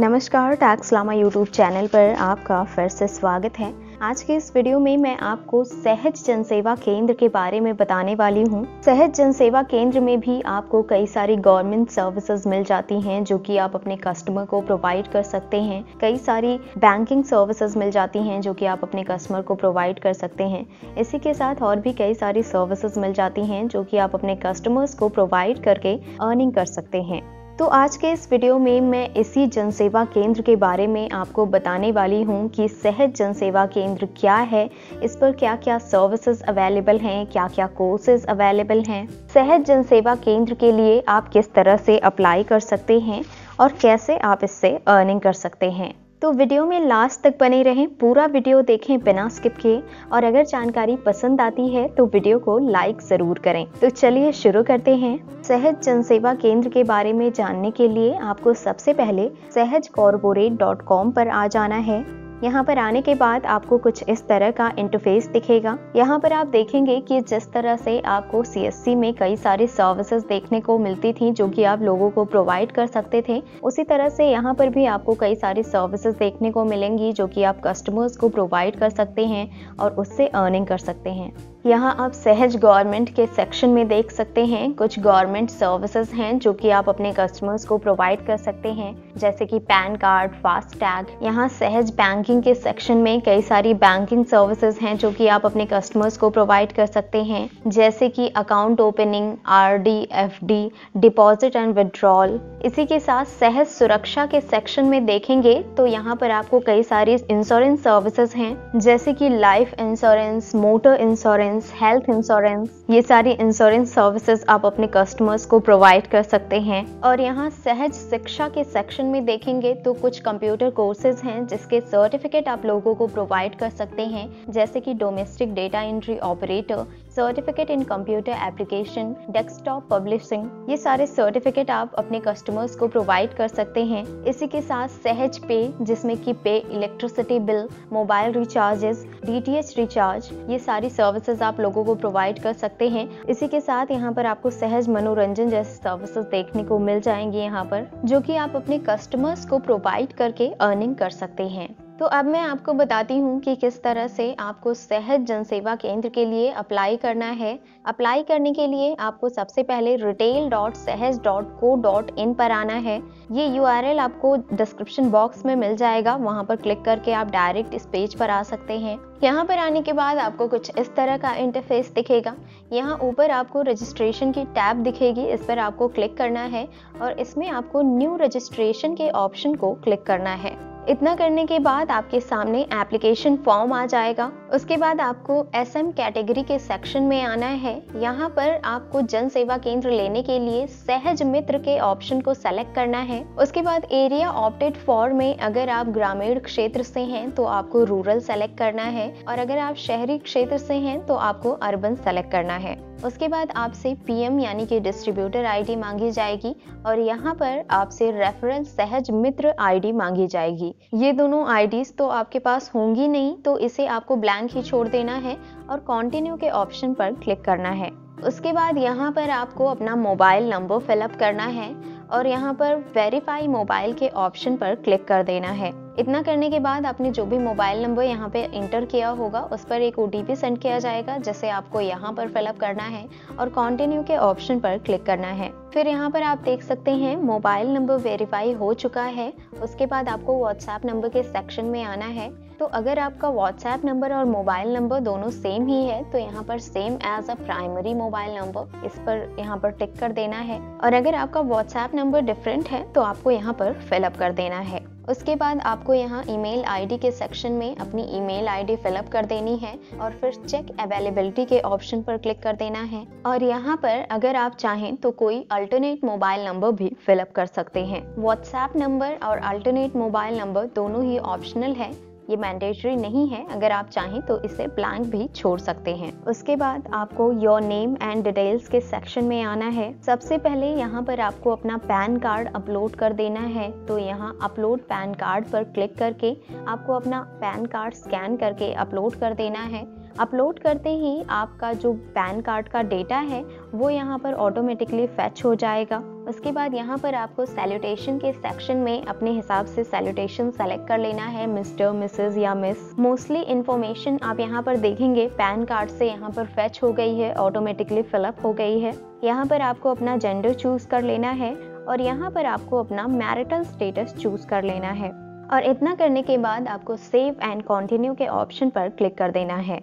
नमस्कार tax Lama YouTube channel पर आपका फिर से स्वागत है। आज के इस वीडियो में मैं आपको सहज जनसेवा केंद्र के बारे में बताने वाली हूँ। सहज जनसेवा केंद्र में भी आपको कई सारी गवर्नमेंट सर्विसेज़ मिल जाती हैं, जो कि आप अपने कस्टमर को प्रोवाइड कर सकते हैं। कई सारी बैंकिंग सर्विसेज़ मिल जाती हैं, जो कि आप अपने कस्टमर को प्रोवाइड कर सकते हैं। इसी के साथ और भी कई सारी सर्विसेज़ मिल जाती हैं, जो कि आप अपने कस्टमर्स को प्रोवाइड करके अर्निंग कर सकते हैं। तो आज के इस वीडियो में मैं इसी जनसेवा केंद्र के बारे में आपको बताने वाली हूँ कि सहज जनसेवा केंद्र क्या है, इस पर क्या क्या सर्विसेज़ अवेलेबल हैं क्या क्या कोर्सेज अवेलेबल हैं। सहज जनसेवा केंद्र के लिए आप किस तरह से अप्लाई कर सकते हैं और कैसे आप इससे अर्निंग कर सकते हैं। तो वीडियो में लास्ट तक बने रहें, पूरा वीडियो देखें बिना स्किप किए। और अगर जानकारी पसंद आती है तो वीडियो को लाइक ज़रूर करें। तो चलिए शुरू करते हैं। सहज जनसेवा केंद्र के बारे में जानने के लिए आपको सबसे पहले सहज पर आ जाना है। यहाँ पर आने के बाद आपको कुछ इस तरह का इंटरफेस दिखेगा। यहाँ पर आप देखेंगे कि जिस तरह से आपको सीएससी में कई सारी सर्विसेज़ देखने को मिलती थी, जो कि आप लोगों को प्रोवाइड कर सकते थे। उसी तरह से यहाँ पर भी आपको कई सारी सर्विसेज़ देखने को मिलेंगी, जो कि आप कस्टमर्स को प्रोवाइड कर सकते हैं और उससे अर्निंग कर सकते हैं। यहाँ आप सहज गवर्नमेंट के सेक्शन में देख सकते हैं। कुछ गवर्नमेंट सर्विसेज़ हैं जो कि आप अपने कस्टमर्स को प्रोवाइड कर सकते हैं। जैसे कि पैन कार्ड फास्ट टैग यहाँ सहज बैंकिंग के सेक्शन में कई सारी बैंकिंग सर्विसेज़ हैं जो कि आप अपने कस्टमर्स को प्रोवाइड कर सकते हैं। जैसे कि account opening R D F D deposit and withdrawal इसी के साथ सहज सुरक्षा के सेक्शन में देखेंगे तो यहाँ पर आपको कई सारी इंश्योरेंस सर्विसेज़ हैं। जैसे कि life insurance motor insurance insurance health insurance ये सारी इंश्योरेंस सर्विसेज़ आप अपने कस्टमर्स को प्रोवाइड कर सकते हैं। और यहाँ सहज शिक्षा के सेक्शन में देखेंगे तो कुछ कंप्यूटर कोर्सेज हैं जिसके सर्टिफिकेट आप लोगों को प्रोवाइड कर सकते हैं। जैसे कि domestic data entry operator certificate in computer application desktop publishing ये सारे सर्टिफिकेट आप अपने कस्टमर्स को प्रोवाइड कर सकते हैं। इसी के साथ सहज पे जिसमें कि pay electricity bill mobile recharges DTH recharge ये सारी सर्विसेज़ आप लोगों को प्रोवाइड कर सकते हैं। इसी के साथ यहाँ पर आपको सहज मनोरंजन जैसे सर्विसेज़ देखने को मिल जाएँगे यहाँ पर, जो कि आप अपने कस्टमर्स को प्रोवाइड करके अर्निंग कर सकते हैं। तो अब मैं आपको बताती हूँ कि किस तरह से आपको सहज जनसेवा केंद्र के लिए अप्लाई करना है। अप्लाई करने के लिए आपको सबसे पहले retail dot Sahaj dot co dot in पर आना है। ये URL आपको डिस्क्रिप्शन बॉक्स में मिल जाएगा। वहाँ पर क्लिक करके आप डायरेक्ट इस पेज पर आ सकते हैं। यहाँ पर आने के बाद आपको कुछ इस तरह का इंटरफेस दिखेगा। यहाँ ऊपर आपको रजिस्ट्रेशन की टैब दिखेगी। इस पर आपको क्लिक करना है और इसमें आपको न्यू रजिस्ट्रेशन के ऑप्शन को क्लिक करना है। इतना करने के बाद आपके सामने एप्लीकेशन फॉर्म आ जाएगा। उसके बाद आपको एस एम कैटेगरी के सेक्शन में आना है। यहाँ पर आपको जन सेवा केंद्र लेने के लिए सहज मित्र के ऑप्शन को सेलेक्ट करना है। उसके बाद एरिया ऑप्टेड फॉर में अगर आप ग्रामीण क्षेत्र से हैं तो आपको रूरल सेलेक्ट करना है। और अगर आप शहरी क्षेत्र से हैं तो आपको अर्बन सेलेक्ट करना है। उसके बाद आपसे पीएम यानी कि डिस्ट्रीब्यूटर आईडी मांगी जाएगी और यहाँ पर आपसे रेफरेंस सहज मित्र आईडी मांगी जाएगी। ये दोनों आईडीज तो आपके पास होंगी नहीं तो इसे आपको ब्लैंक ही छोड़ देना है और कंटिन्यू के ऑप्शन पर क्लिक करना है। उसके बाद यहाँ पर आपको अपना मोबाइल नंबर फिलअप करना है और यहाँ पर वेरीफाई मोबाइल के ऑप्शन पर क्लिक कर देना है। इतना करने के बाद आपने जो भी मोबाइल नंबर यहाँ पे इंटर किया होगा, उस पर एक ओ सेंड किया जाएगा, जिसे आपको यहाँ पर फिलअप करना है और कंटिन्यू के ऑप्शन पर क्लिक करना है। फिर यहाँ पर आप देख सकते हैं, मोबाइल नंबर वेरीफाई हो चुका है। उसके बाद आपको व्हाट्सएप नंबर के सेक्शन में आना है। तो अगर आपका व्हाट्सएप नंबर और मोबाइल नंबर दोनों सेम ही है तो यहाँ पर same as a primary mobile number इस पर यहाँ पर टिक कर देना है। और अगर आपका व्हाट्सएप नंबर डिफरेंट है तो आपको यहाँ पर फिलअप कर देना है। उसके बाद आपको यहाँ ईमेल आईडी के सेक्शन में अपनी ईमेल आईडी फिलअप कर देनी है और फिर चेक अवेलेबिलिटी के ऑप्शन पर क्लिक कर देना है। और यहाँ पर अगर आप चाहें तो कोई अल्टरनेट मोबाइल नंबर भी फिलअप कर सकते हैं। व्हाट्सएप नंबर और अल्टरनेट मोबाइल नंबर दोनों ही ऑप्शनल है। ये मैंडेटरी नहीं है। अगर आप चाहें तो इसे ब्लैंक भी छोड़ सकते हैं। उसके बाद आपको योर नेम एंड डिटेल्स के सेक्शन में आना है। सबसे पहले यहाँ पर आपको अपना पैन कार्ड अपलोड कर देना है। तो यहाँ अपलोड पैन कार्ड पर क्लिक करके आपको अपना पैन कार्ड स्कैन करके अपलोड कर देना है। अपलोड करते ही आपका जो पैन कार्ड का डेटा है, वो यहाँ पर ऑटोमेटिकली फैच हो जाएगा। उसके बाद यहाँ पर आपको सैल्यूटेशन के सेक्शन में अपने हिसाब से सैल्यूटेशन सेलेक्ट कर लेना है मिस्टर मिसेस या मिस मोस्टली इन्फॉर्मेशन आप यहाँ पर देखेंगे, पैन कार्ड से यहाँ पर फैच हो गई है ऑटोमेटिकली फिलअप हो गई है। यहाँ पर आपको अपना जेंडर चूज़ कर लेना है और यहाँ पर आपको अपना मैरिटल स्टेटस चूज़ कर लेना है। और इतना करने के बाद आपको सेव एंड कंटिन्यू के ऑप्शन पर क्लिक कर देना है।